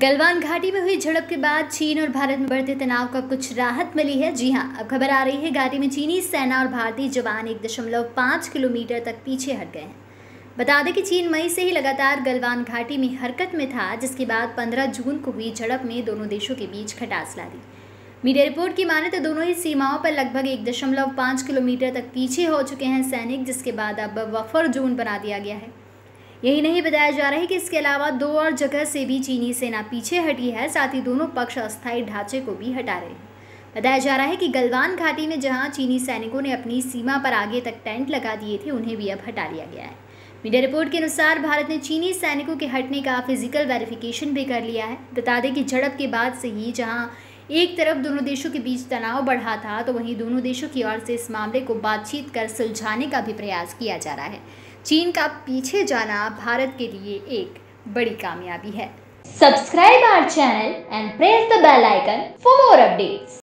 गलवान घाटी में हुई झड़प के बाद चीन और भारत में बढ़ते तनाव का कुछ राहत मिली है। जी हाँ, अब खबर आ रही है, घाटी में चीनी सेना और भारतीय जवान एक दशमलव पाँच किलोमीटर तक पीछे हट गए हैं। बता दें कि चीन मई से ही लगातार गलवान घाटी में हरकत में था, जिसके बाद 15 जून को हुई झड़प में दोनों देशों के बीच खटास ला दी। मीडिया रिपोर्ट की माने तो दोनों ही सीमाओं पर लगभग एक दशमलव पाँच किलोमीटर तक पीछे हो चुके हैं सैनिक, जिसके बाद अब बफर जोन बना दिया गया है। यही नहीं बताया जा रहा है कि इसके अलावा दो और जगह से भी चीनी सेना पीछे हटी है, साथ ही दोनों पक्ष अस्थायी ढांचे को भी हटा रहे हैं। बताया जा रहा है कि गलवान घाटी में जहाँ चीनी सैनिकों ने अपनी सीमा पर आगे तक टेंट लगा दिए थे, उन्हें भी अब हटा लिया गया है। मीडिया रिपोर्ट के अनुसार भारत ने चीनी सैनिकों के हटने का फ़िज़िकल वेरिफिकेशन भी कर लिया है। बता दें कि झड़प के बाद से ही जहाँ एक तरफ़ दोनों देशों के बीच तनाव बढ़ा था तो वहीं दोनों देशों की ओर से इस मामले को बातचीत कर सुलझाने का भी प्रयास किया जा रहा है। चीन का पीछे जाना भारत के लिए एक बड़ी कामयाबी है। Subscribe our channel and press the bell icon for more updates